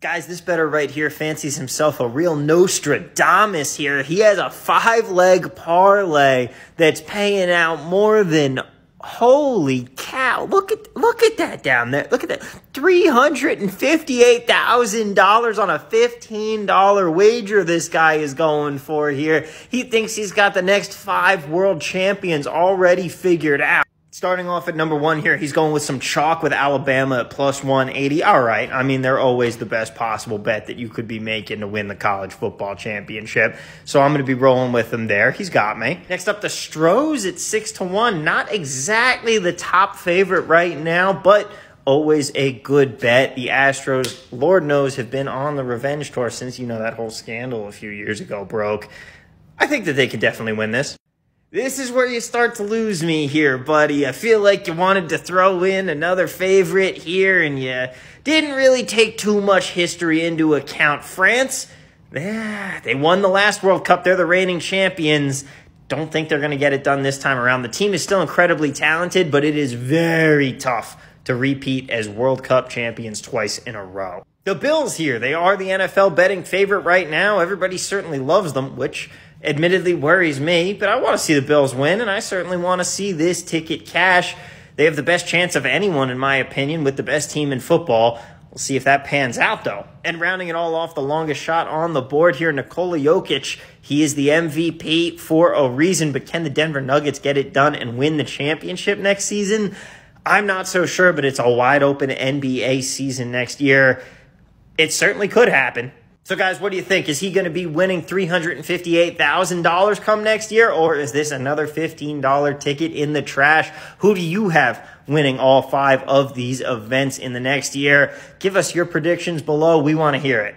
Guys, this bettor right here fancies himself a real Nostradamus here. He has a five leg parlay that's paying out more than holy cow. Look at look at that down there. Look at that. $358,000 on a $15 wager this guy is going for here. He thinks he's got the next 5 world champions already figured out. Starting off at number one here, he's going with some chalk with Alabama at plus 180. All right. I mean, they're always the best possible bet that you could be making to win the college football championship. So I'm going to be rolling with him there. He's got me. Next up, the Stros at 6 to 1. Not exactly the top favorite right now, but always a good bet. The Astros, Lord knows, have been on the revenge tour since, you know, that whole scandal a few years ago broke. I think that they could definitely win this. This is where you start to lose me here, buddy. I feel like you wanted to throw in another favorite here and you didn't really take too much history into account. France, yeah, they won the last World Cup. They're the reigning champions. Don't think they're going to get it done this time around. The team is still incredibly talented, but it is very tough to repeat as World Cup champions twice in a row. The Bills here, they are the NFL betting favorite right now. Everybody certainly loves them, which admittedly worries me, but I want to see the Bills win, and I certainly want to see this ticket cash. They have the best chance of anyone, in my opinion, with the best team in football. We'll see if that pans out, though. And rounding it all off, the longest shot on the board here, Nikola Jokic. He is the MVP for a reason, but can the Denver Nuggets get it done and win the championship next season? I'm not so sure, but it's a wide open NBA season next year. It certainly could happen. So, guys, what do you think? Is he going to be winning $358,000 come next year, or is this another $15 ticket in the trash? Who do you have winning all five of these events in the next year? Give us your predictions below. We want to hear it.